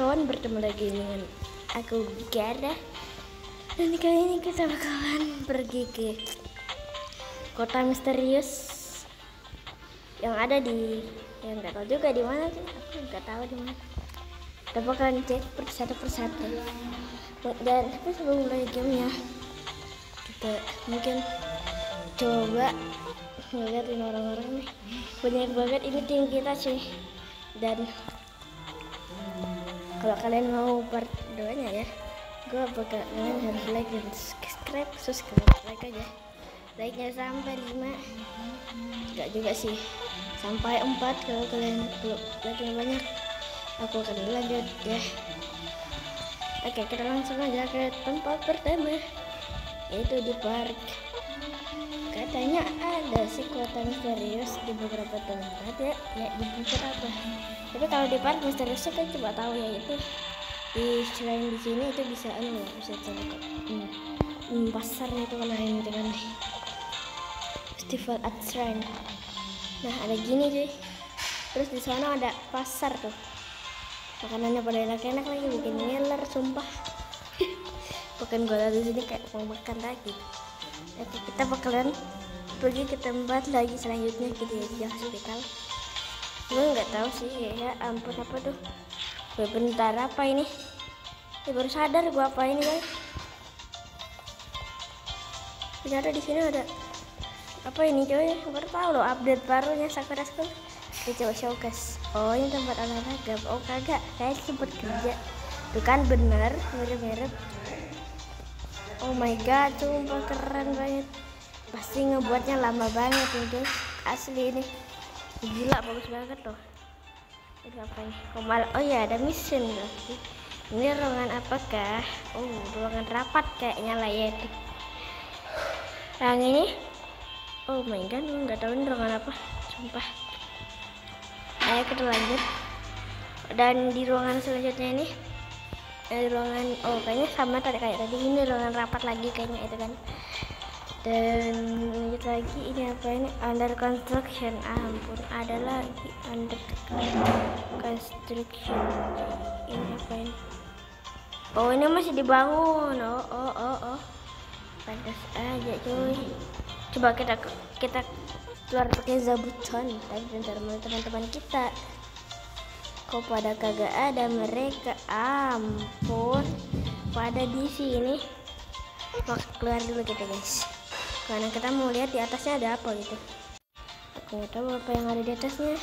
kawan bertemu lagi dengan aku Gara Dan kali ini kita bakalan pergi ke kota misterius yang ada di yang nggak tahu juga di mana sih aku nggak tahu di mana. Kita bakalan cek persatu persatu dan tapi sebelum mulai gamenya kita mungkin coba ngeliatin orang-orang nih. Banyak banget ini tim kita sih. Dan kalau kalian mau part 2 nya ya gue bakal kalian harus like dan subscribe subscribe like aja. Like nya sampai 5 enggak juga sih. Sampai 4 kalau kalian like nya banyak. Aku akan lanjut ya. Oke kita langsung aja ke tempat pertama yaitu di park. Katanya ada sih kota misterius di beberapa tempat ya ya di beberapa tapi kalau di park misteriusnya kan coba tahu ya itu. Di selain di sini itu bisa anu ya bisa coba hmm, hmm, pasarnya itu kan yang gitu kan. Festival at shrine. Nah ada gini sih. Terus di sana ada pasar tuh. Makanannya pada enak-enak lagi bikin ngeler sumpah. Bukan gue di sini kayak mau makan lagi Oke, kita bakalan pergi ke tempat lagi selanjutnya gitu ya di hospital gue nggak tahu sih ya ampun apa tuh? Bentar apa ini? Ya, baru sadar gue apa ini guys ternyata di sini ada apa ini coy? Baru tahu loh update barunya Sakura School. Kita coba showcase oh ini tempat olahraga. Oh kagak. Saya sempat kerja. Tuh kan bener mirip-mirip. Oh my god sumpah keren banget. Pasti ngebuatnya lama banget nih guys. Asli ini gila bagus banget loh. Ini apa ini Komal oh ya ada mission loh ini ruangan apakah? Oh ruangan rapat kayaknya lah ya itu. Yang ini? Oh my god nggak tahu ini ruangan apa. Sumpah. Ayo kita lanjut. Dan di ruangan selanjutnya ini di ruangan oh kayaknya sama tadi kayak tadi. Ini ruangan rapat lagi kayaknya itu kan dan lanjut lagi ini apa ini? Under construction. Ah, ampun ada lagi under construction. Ini apa ini? Oh ini masih dibangun. Oh oh oh oh. Pantas aja cuy. Coba kita kita keluar pakai zabuton. Tapi bentar teman-teman kita. Kok pada kagak ada mereka? Ampun. Pada di sini. Keluar dulu kita guys karena kita mau lihat di atasnya ada apa gitu? Aku nggak tahu apa yang ada di atasnya.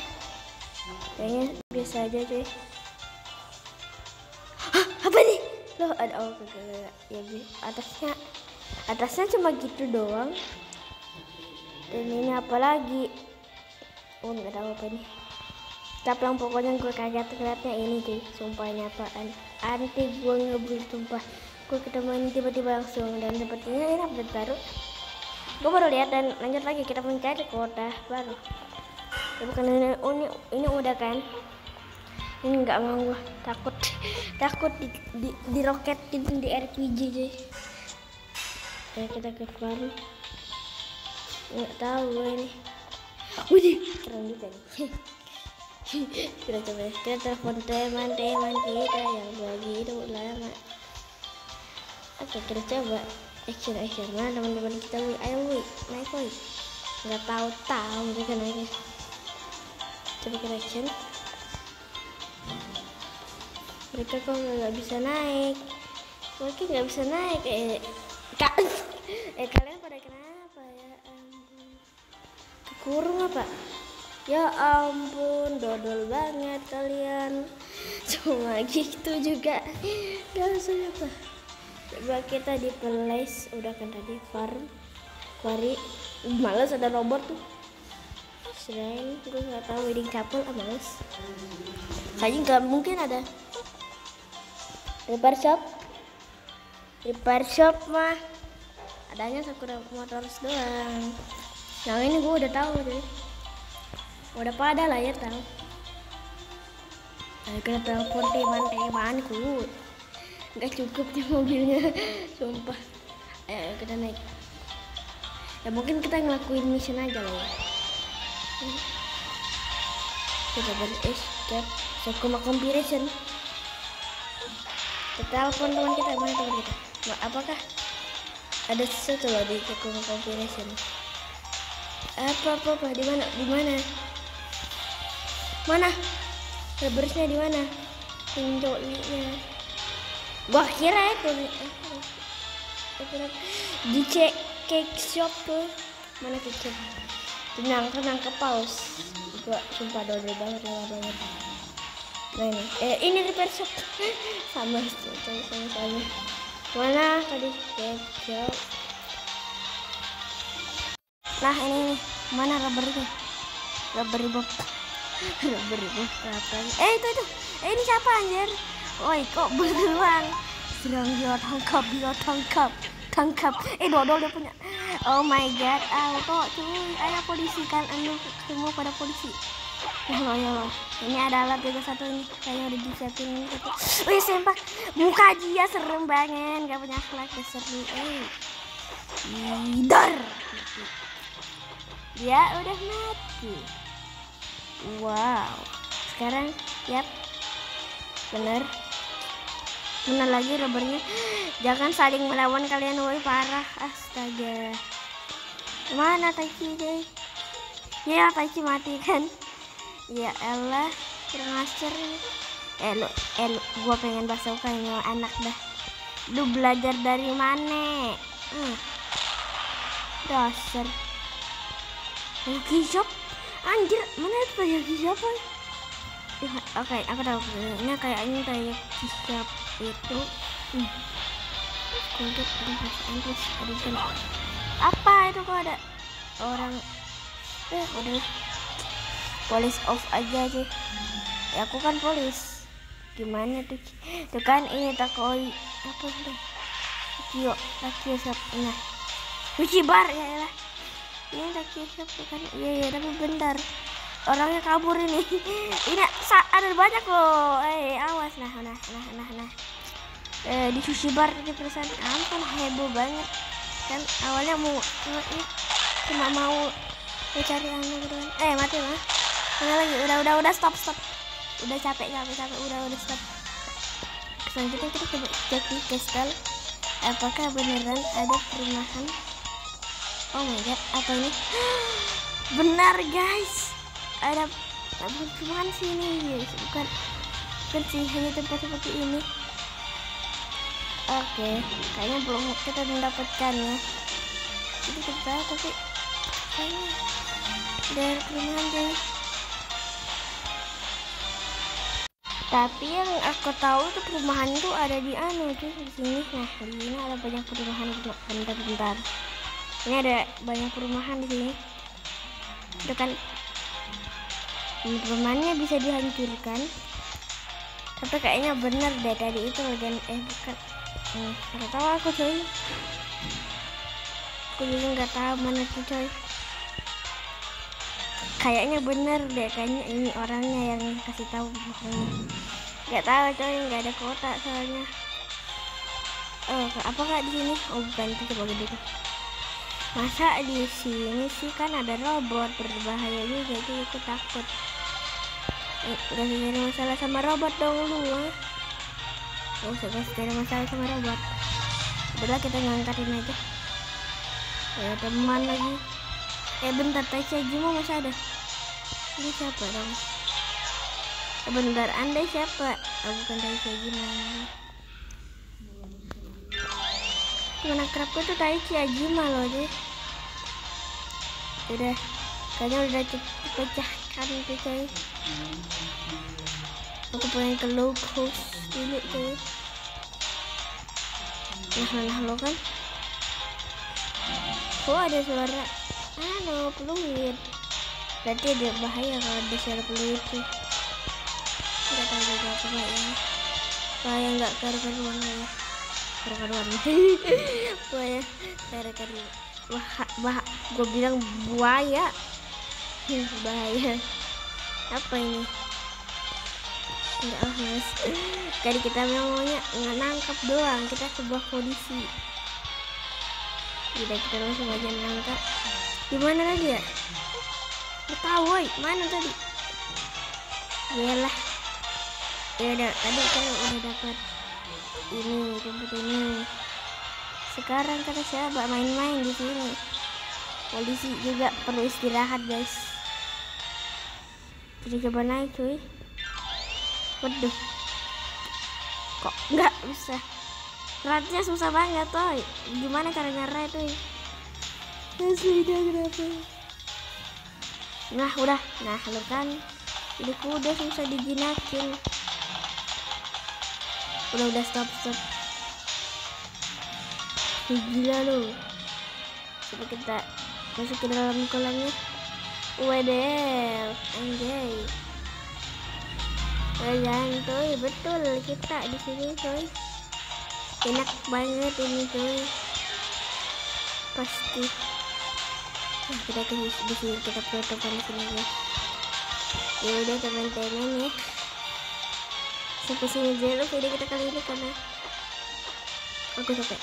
Kayaknya biasa aja cuy Hah, apa nih loh ada oh kagak ya atasnya atasnya cuma gitu doang. Dan ini apa lagi? Oh nggak tahu apa nih tapi yang pokoknya gue kaget ngeliatnya ini cuy. Sumpah ini apaan? Anti gue ngebul sumpah. Gue ketemu ini tiba-tiba langsung dan sepertinya ini update baru gue baru lihat dan lanjut lagi kita mencari kota baru. Ya bukan ini, ini ini udah kan? Ini nggak mau gue takut takut di, di, di di RPG cuy ya kita ke baru. Nggak tahu gue ini. Wih, keren juga nih. Kita coba kita telepon teman-teman kita yang lagi hidup lama. Oke kita coba action action mana teman-teman kita wih? Ayo wih naik wih. Nggak tahu tahu mereka naik. Coba kita action. Mereka kok nggak bisa naik? Mungkin nggak bisa naik eh. Kak. Eh kalian pada kenapa ya? Ampun. Kekurung apa? Ya ampun dodol banget kalian. Cuma gitu juga. Gak usah apa coba kita di place udah kan tadi farm quarry males ada robot tuh. Selain gue nggak tahu wedding couple ah males. Kayaknya nggak mungkin ada. Repair shop? Repair shop mah adanya sakura motors doang. Yang ini gue udah tahu deh udah pada lah ya tahu kita telepon teman-temanku nggak cukup nih mobilnya sumpah. Ayo kita naik. Ya mungkin kita ngelakuin mission aja lah ya kita ber escape Sakuma comparison telepon teman kita mana teman kita? Ma- apakah ada sesuatu loh di Kekung Combination apa apa apa? Di mana? Di mana? Mana? Rubbersnya di mana? Pinjolnya gua kira itu. Gua kira di cek cake shop tuh. Mana cake shop tenang tenang ke pause gua sumpah dodol banget lelah banget. Nah ini. Eh ini repair shop. Sama sama sama sama. Mana tadi? Cake shop. Nah ini mana rubbernya? Rubber bob rubber bob apa? Eh itu itu. Eh ini siapa anjir woi kok beruang serang dia tangkap dia tangkap tangkap eh dodol dia punya oh my god auto cuy ayo polisi kan anu semua pada polisi ya Allah. Ini ada alat juga satu ini. Kayaknya udah disiapin ini satu. Wih, sumpah. Muka dia serem banget. Gak punya akhlak dasar nih. Eh. Dar. Dia udah mati. Wow. Sekarang, yap. Bener. Bener lagi rubbernya. Jangan saling melawan kalian, woi parah. Astaga. Mana Taichi deh? Ya, Taichi mati kan? Ya elah, kurang ajar. Eh lu, eh lu, gua pengen bahasa kayaknya anak dah. Lu belajar dari mana? Hmm. Dasar. Yaki shop? Anjir, mana itu Yaki shop? Ih, Oke, aku tahu. Ini kayaknya kayak shop itu. Hmm. Bahasa Inggris ada. Apa itu kok ada orang? Eh, udah polis off aja sih ya aku kan polis gimana tuh tuh kan ini takoi apa tuh takio takio shop nah cuci bar ya lah ini takio tuh kan iya iya tapi bentar orangnya kabur ini. Ini ada banyak loh. Eh awas. Nah nah nah nah nah. Eh di sushi bar di perusahaan. Ampun heboh banget. Kan awalnya mau ini cuma mau mencari anu gitu kan. Eh mati lah. Mana lagi? Udah udah udah stop stop. Udah capek capek capek. Udah udah stop. Selanjutnya kita coba cek di Kestel apakah beneran ada perumahan? Oh my god apa ini? Benar guys ada ada perumahan sini guys bukan bukan sih hanya tempat seperti ini. Oke kayaknya belum kita mendapatkannya jadi kita tapi kayaknya dari perumahan guys tapi yang aku tahu tuh perumahan itu ada di anu tuh di sini. Nah di sini ada banyak perumahan bentar bentar. Ini ada banyak perumahan di sini. Kan Perumahannya bisa dihancurkan. Tapi kayaknya bener deh tadi itu legend eh bukan. Hmm, nggak tahu aku coy. Aku juga nggak tahu mana tuh coy. Kayaknya bener deh kayaknya ini orangnya yang kasih tahu bohongnya nggak tahu coy nggak ada kotak soalnya. Oh apa kak di sini? Oh bukan itu coba gede. Tuh masa di sini sih kan ada robot berbahaya juga itu aku takut. eh, gak usah cari masalah sama robot dong lu ah. gak usah gak cari masalah sama robot. Udahlah kita ngangkatin aja. Ya teman lagi. Eh bentar Taisha Jimo masih ada ini siapa dong? Eh, bentar anda siapa? Oh, bukan Taisha Jimo teman akrabku tuh Taichi Ajima loh deh udah kayaknya udah cepet pecahkan tuh coy aku pengen ke low cost dulu coy nah nah lo kan? Kok ada suara. Anu peluit. Berarti ada bahaya kalau ada suara peluit tuh nggak tahu juga apa ya. Bahaya nggak karu-karuan ya. Karu-karuan bahaya. Karu-karuan wah bah gue bilang buaya bahaya. Apa ini? Enggak mas. Jadi kita memang maunya nggak nangkap doang kita sebuah kondisi udah kita langsung aja nangkap gimana tadi ya? Tahu woy mana tadi? Yalah ya udah tadi kan udah dapat ini rumput ini. Sekarang kata siapa? Main-main di sini. Polisi juga perlu istirahat guys jadi coba naik cuy. Waduh. Kok nggak bisa? Ratnya susah banget toy gimana cara nyerah tuh asli kenapa? Nah udah. Nah lo kan ini kuda susah dijinakin udah udah stop stop. Gila lo coba kita masuk ke dalam kolamnya Wedel, anjay. Kalian tuh betul kita di sini tuh enak banget ini tuh pasti. Nah, kita ke di sini kita penutupan di sini guys ya udah teman-teman ya. Sampai sini dulu video kita kali ini karena aku capek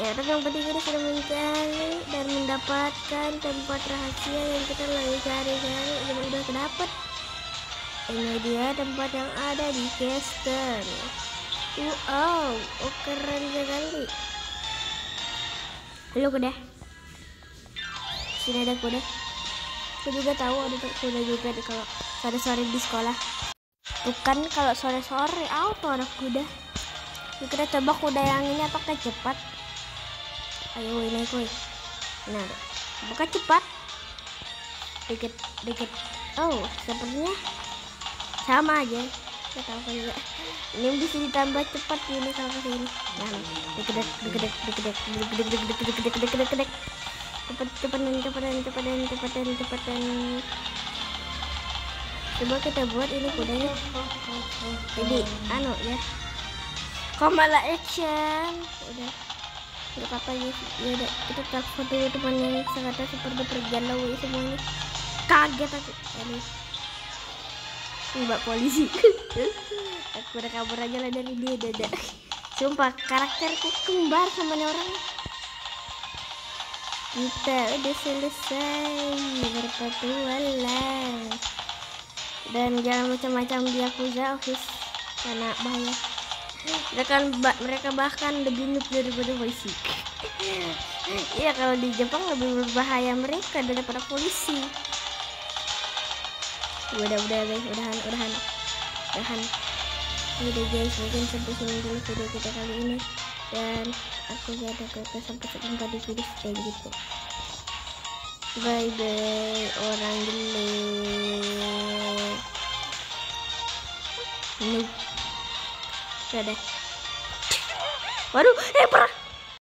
ya tapi yang penting kita sudah mencari dan mendapatkan tempat rahasia yang kita lagi cari-cari. Dan udah kedapat ini dia tempat yang ada di Castle wow oh keren sekali. Halo kuda. Sini ada kuda? Aku juga tahu ada kuda juga deh kalau sore-sore di sekolah. Bukan kalau sore-sore auto ada kuda. Kita coba kuda yang ini apakah cepat ayo ini kuy nah bukan cepat. Dikit dikit. Oh sepertinya sama aja. Kita tahu juga. Ini bisa ditambah cepat ini ke sini nah dikit dikit dikit dikit dikit dikit dikit dikit dikit dikit dikit cepat cepetan cepetan cepetan cepetan cepetan coba kita buat ini kudanya. Jadi anu ya. Kok malah action. Udah nggak apa-apa ya udah kita telepon dulu teman yang sangat seperti pergalau semuanya. Kaget aku. Aduh. Mbak polisi. Aku udah kabur aja lah dari dia dada. Sumpah karakterku kembar sama orang. Kita udah selesai. Berpetualang. Dan jangan macam-macam di Yakuza office karena bahaya mereka mereka bahkan lebih noob daripada polisi. Iya kalau di Jepang lebih berbahaya mereka daripada polisi. Udah udah guys udahan udahan udahan. Udah guys mungkin sampai sini dulu video kita kali ini. Dan aku ada ke sampai jumpa di video selanjutnya bye bye orang jelek noob Waduh, eh perang.